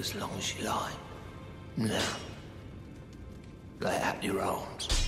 As long as you like. Now, lay out your arms.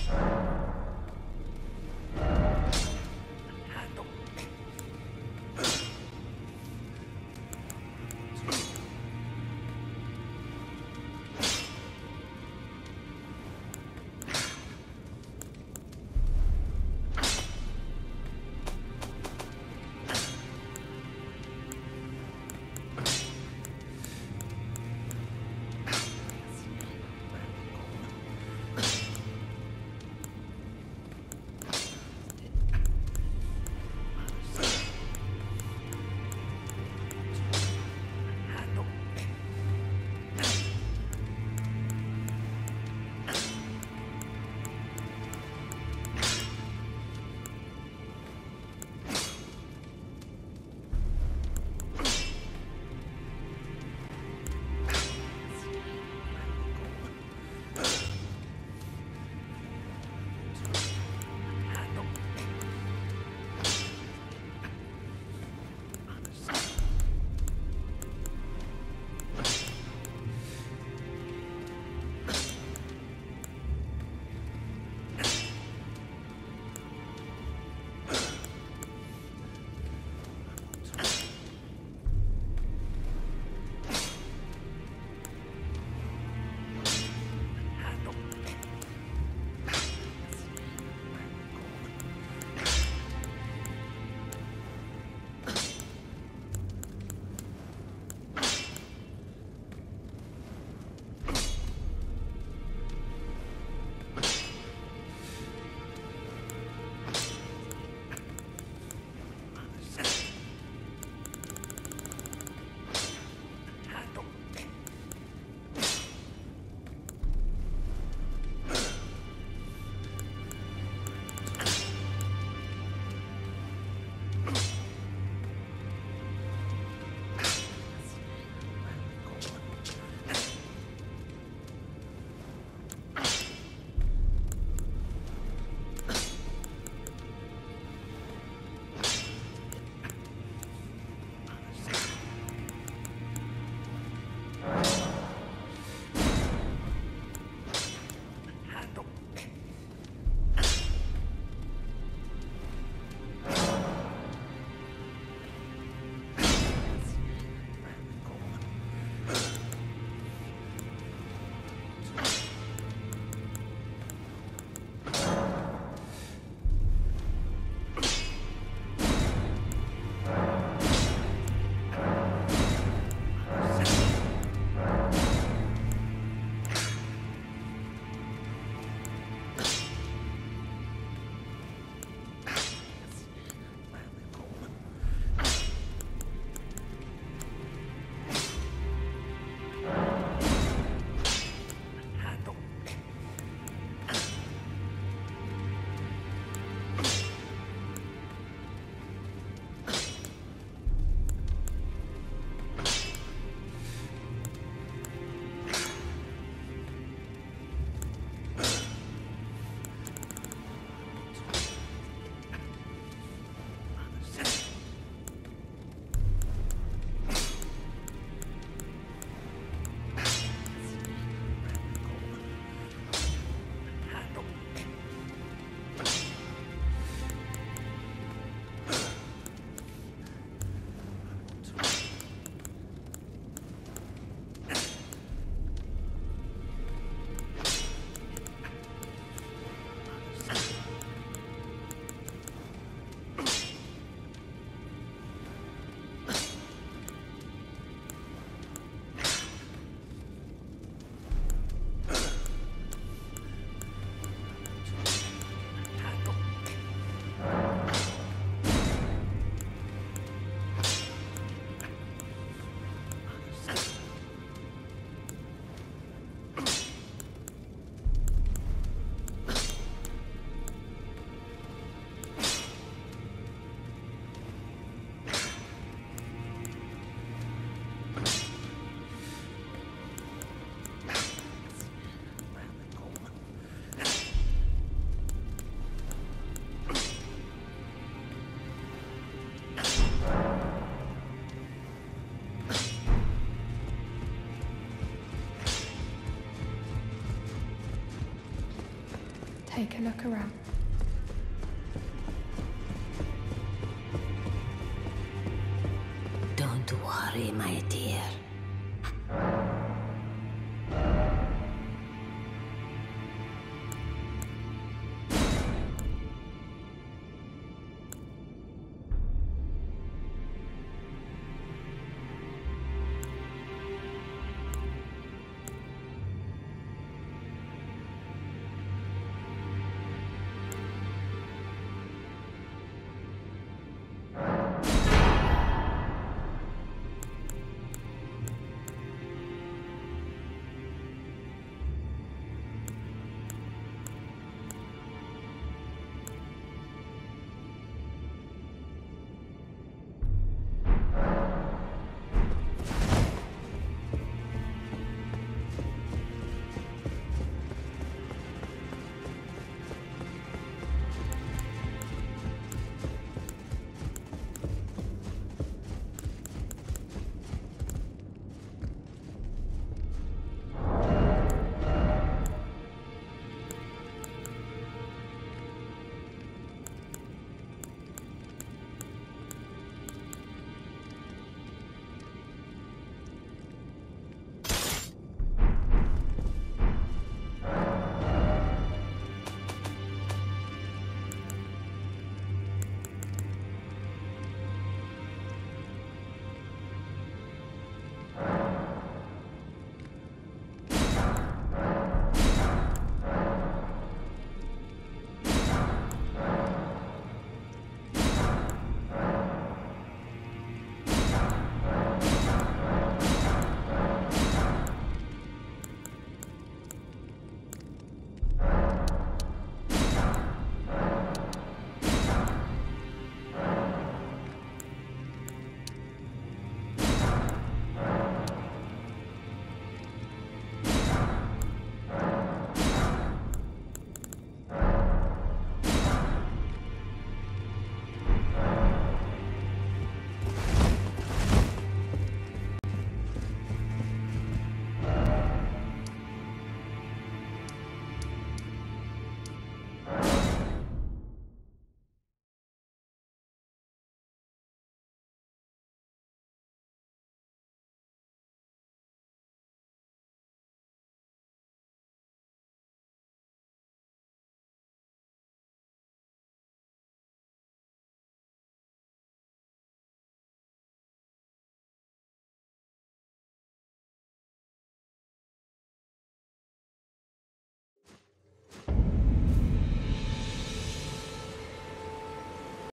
Take a look around.